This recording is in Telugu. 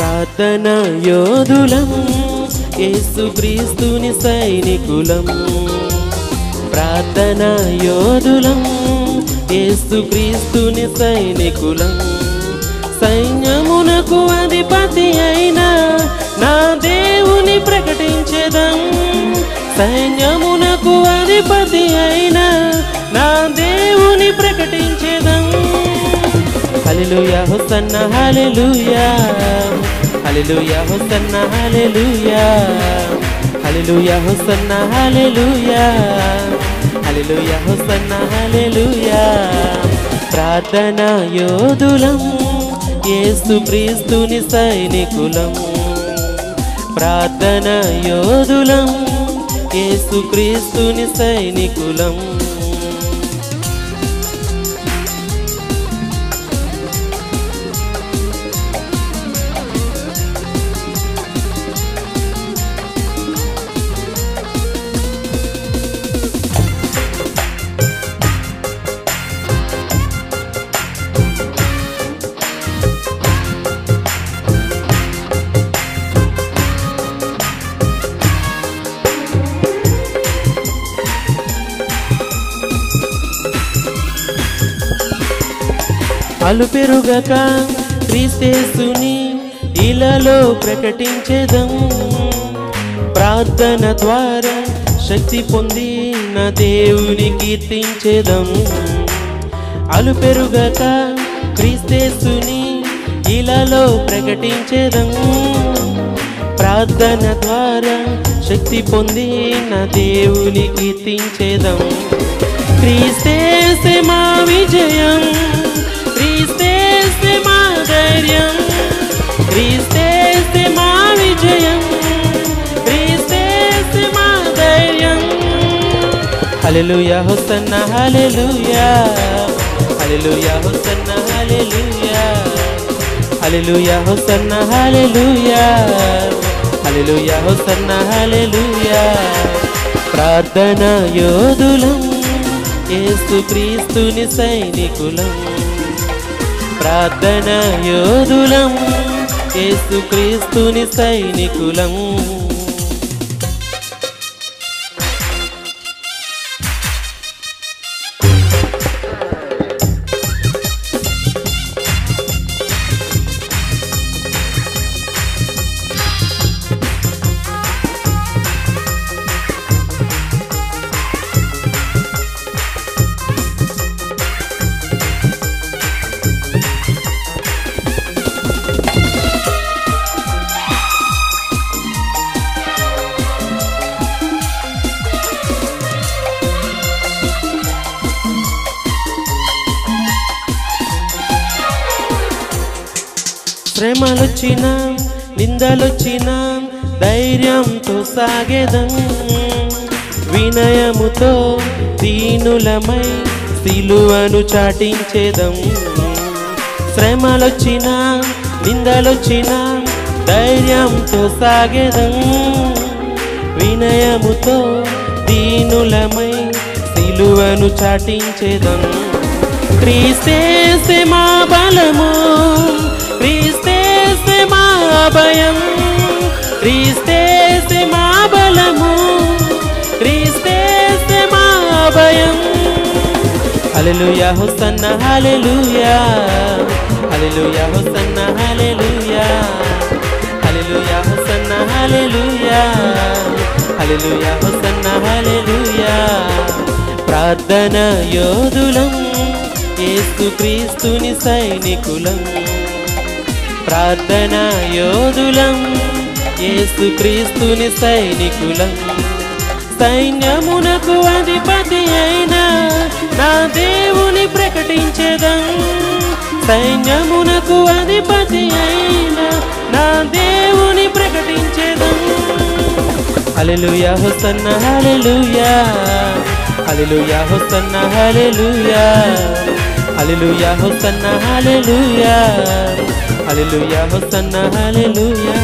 ప్రార్థన యోధులం యేసుక్రీస్తుని సైనికులం. ప్రార్థన యోధులం యేసుక్రీస్తుని సైనికులం. సైన్యమునకు అధిపతి అయిన నా దేవుని ప్రకటించేదం. సైన్యమునకు అధిపతి అయిన నా దేవుని ప్రకటించేదం. హల్లెలూయా హుసన్న హల్లెలూయా. హల్లెలూయా హుసన్న హల్లెలూయా హల్లెలూయా హుసన్న హల్లెలూయా హల్లెలూయా హుసన్న హల్లెలూయా ప్రార్థన యోధులం యేసు క్రీస్తుని సైనికులం. ప్రార్థన యోధులం యేసు క్రీస్తుని సైనికులం. పాలు పెరుగక క్రీస్తేసుని ఇలాలో ప్రకటించేదం. ప్రార్థన ద్వారా శక్తి పొంది నా దేవుని కీర్తించేదం. అలు పెరుగక క్రీస్తేసుని ఇలాలో ప్రకటించేదం. ప్రార్థన ద్వారా శక్తి పొంది నా దేవుని కీర్తించేదం. క్రీస్తేసే మా విజయం. హల్లెలూయా హుసన్న హల్లెలూయా హల్లెలూయా హుసన్న హల్లెలూయా హల్లెలూయా హుసన్న హల్లెలూయా హల్లెలూయా హుసన్న హల్లెలూయా ప్రార్థన యోధులం యేసు క్రీస్తుని సైనికులం. ప్రార్థన యోధులం యేసు క్రీస్తుని సైనికులం. శ్రమలొచ్చినా నిందలొచ్చినా ధైర్యంతో సాగేదం. వినయముతో దీనులమై సిలువను చాటించేదం. శ్రమలొచ్చినా నిందలొచ్చినా ధైర్యంతో సాగేదం. వినయముతో దీనులమై సిలువను చాటించేదం. క్రీస్తే మా బలము క్రీస్తేసే భయం. క్రీస్తేసే మా బలము. క్రీస్తేసే మా భయం. హల్లెలూయా హుసన్న హల్లెలూయా. హల్లెలూయా హుసన్న హల్లెలూయా. హల్లెలూయా హుసన్న హల్లెలూయా. హల్లెలూయా హుసన్న హల్లెలూయా. ప్రార్థన యోధులం ఏసు క్రీస్తుని సైనికులం. ప్రార్థన యోధులం యేసు క్రీస్తుని సైనికులం. సైన్యమునకు అధిపతి అయిన నా దేవుని ప్రకటించదం. సైన్యమునకు అధిపతి అయిన నా దేవుని ప్రకటించదం. Hallelujah hosanna hallelujah hallelujah hosanna hallelujah hallelujah hosanna హలెలుయా హల్లెలూయా హుసన్న హల్లెలూయా